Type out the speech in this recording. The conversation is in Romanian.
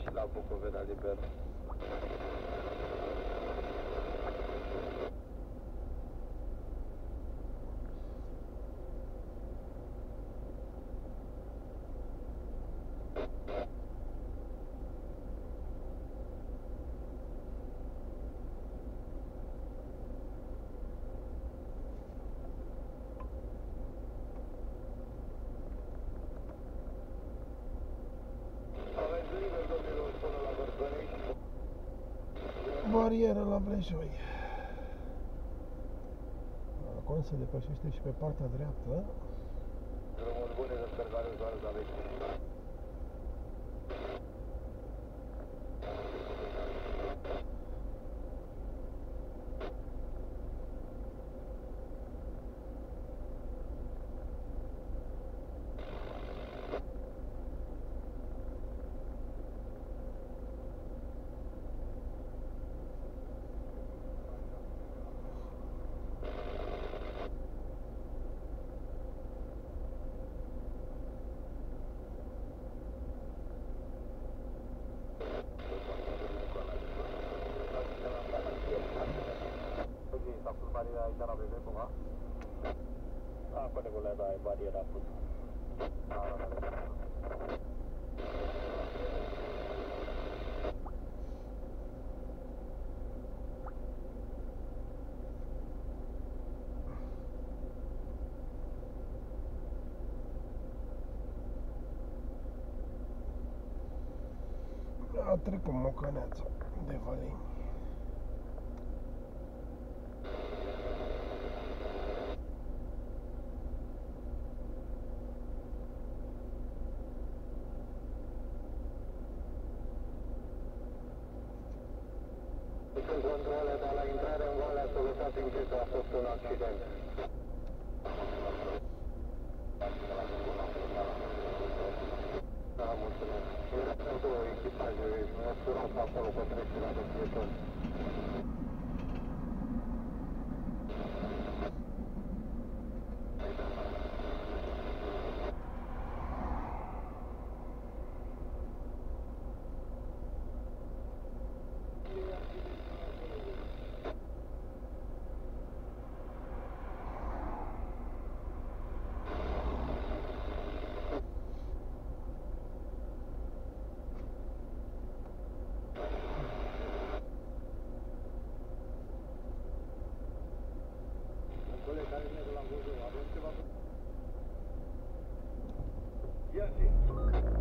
și la Bucovina liber. Barieră la Blejoi. Acum se depășește și pe partea dreaptă. Drumuri bune de scărgare ușoară de Ah, quella con la barriera appunto. Ah, vabbè. A trecut mocaneața de Valeni. Sunt controle, dar la intrare în Valea Solutat încet a fost un accident. Da, mulțumesc. Erau două echipaje, măsurau pe acolo pe trecerea de pietoni. Coleg care vine de la Buzău, avem ceva pe... Ia zi.